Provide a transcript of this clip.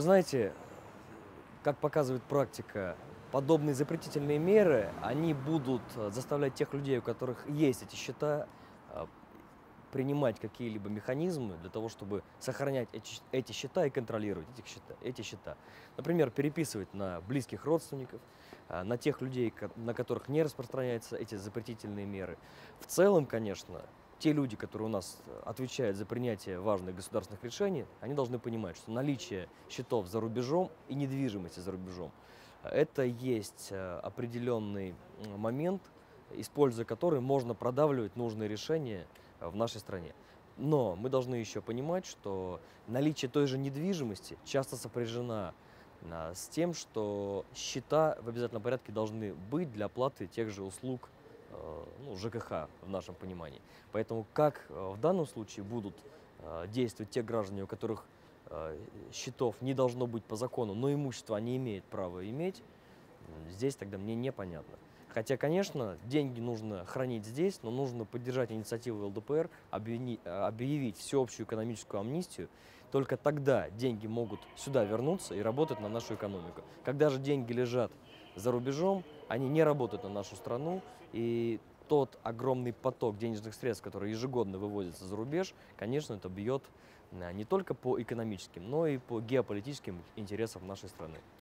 Вы знаете, как показывает практика, подобные запретительные меры, они будут э, заставлять тех людей, у которых есть эти счета, э, принимать какие-либо механизмы для того, чтобы сохранять эти, эти счета и контролировать этих счета, эти счета. Например, переписывать на близких родственников, э, на тех людей, на которых не распространяются эти запретительные меры. В целом, конечно, те люди, которые у нас отвечают за принятие важных государственных решений, они должны понимать, что наличие счетов за рубежом и недвижимости за рубежом – это есть э, определенный момент, используя который можно продавливать нужные решения в нашей стране. Но мы должны еще понимать, что наличие той же недвижимости часто сопряжено а, с тем, что счета в обязательном порядке должны быть для оплаты тех же услуг ну, ЖКХ в нашем понимании. Поэтому как э, в данном случае будут э, действовать те граждане, у которых счетов не должно быть по закону, но имущество они имеют право иметь, здесь тогда мне непонятно. Хотя, конечно, деньги нужно хранить здесь, но нужно поддержать инициативу ЛДПР, объявить всеобщую экономическую амнистию. Только тогда деньги могут сюда вернуться и работать на нашу экономику. Когда же деньги лежат за рубежом, они не работают на нашу страну, и тот огромный поток денежных средств, который ежегодно выводится за рубеж, конечно, это бьет э, не только по экономическим, но и по геополитическим интересам нашей страны.